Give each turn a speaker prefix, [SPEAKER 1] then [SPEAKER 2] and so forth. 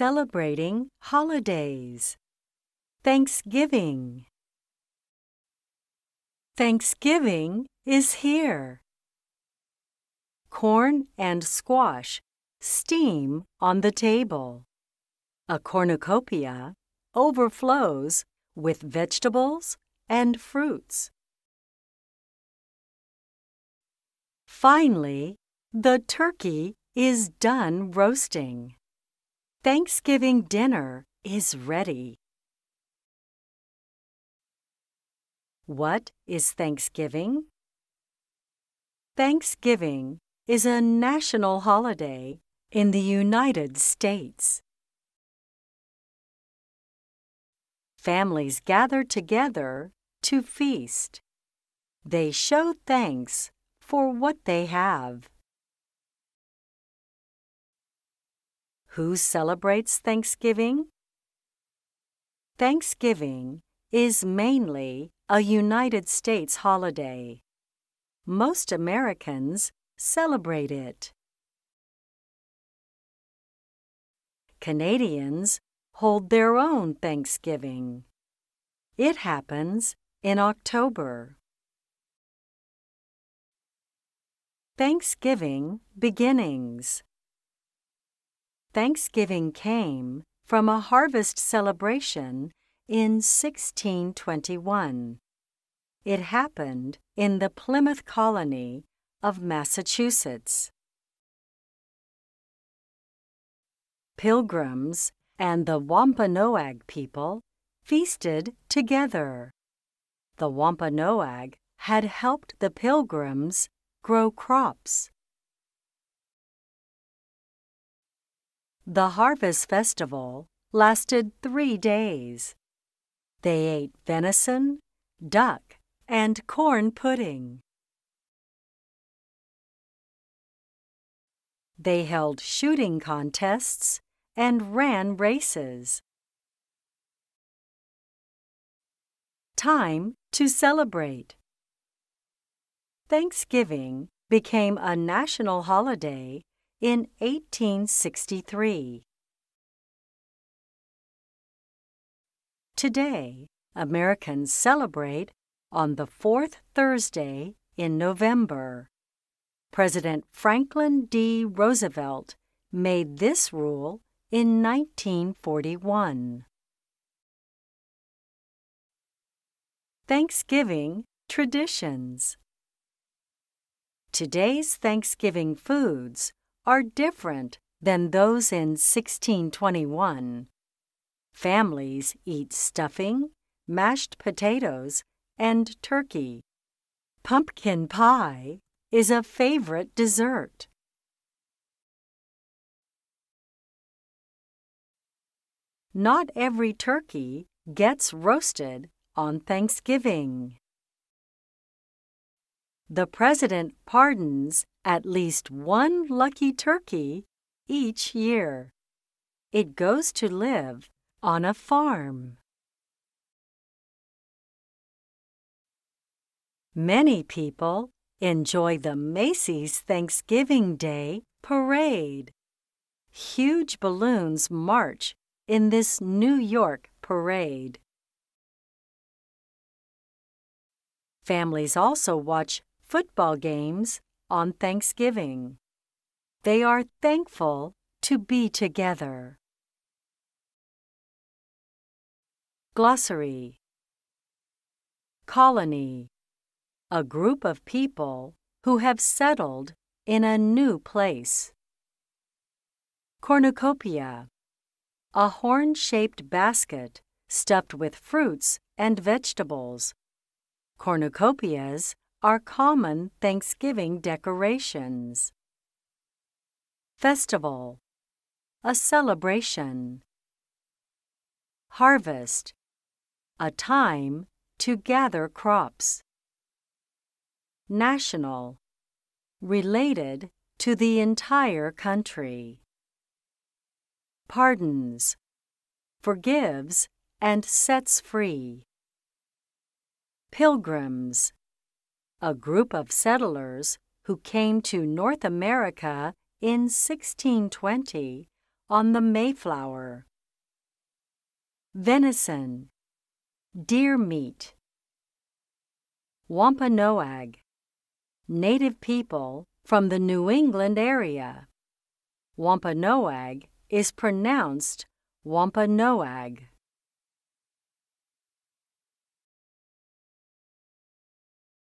[SPEAKER 1] Celebrating holidays. Thanksgiving. Thanksgiving is here. Corn and squash steam on the table. A cornucopia overflows with vegetables and fruits. Finally, the turkey is done roasting. Thanksgiving dinner is ready. What is Thanksgiving? Thanksgiving is a national holiday in the United States. Families gather together to feast. They show thanks for what they have. Who celebrates Thanksgiving? Thanksgiving is mainly a United States holiday. Most Americans celebrate it. Canadians hold their own Thanksgiving. It happens in October. Thanksgiving beginnings. Thanksgiving came from a harvest celebration in 1621. It happened in the Plymouth colony of Massachusetts. Pilgrims and the Wampanoag people feasted together. The Wampanoag had helped the Pilgrims grow crops. The harvest festival lasted three days. They ate venison, duck, and corn pudding. They held shooting contests and ran races. Time to celebrate. Thanksgiving became a national holiday in 1863. Today, Americans celebrate on the fourth Thursday in November. President Franklin D. Roosevelt made this rule in 1941. Thanksgiving Traditions Today's Thanksgiving foods are different than those in 1621. Families eat stuffing, mashed potatoes, and turkey. Pumpkin pie is a favorite dessert. Not every turkey gets roasted on Thanksgiving. The President pardons at least one lucky turkey each year. It goes to live on a farm. Many people enjoy the Macy's Thanksgiving Day Parade. Huge balloons march in this New York parade. Families also watch football games on Thanksgiving. They are thankful to be together. Glossary Colony A group of people who have settled in a new place. Cornucopia A horn shaped basket stuffed with fruits and vegetables. Cornucopias are common Thanksgiving decorations. Festival, a celebration. Harvest, a time to gather crops. National, related to the entire country. Pardons, forgives and sets free. Pilgrims, a group of settlers who came to North America in 1620 on the Mayflower. Venison, deer meat. Wampanoag, native people from the New England area. Wampanoag is pronounced Wampanoag.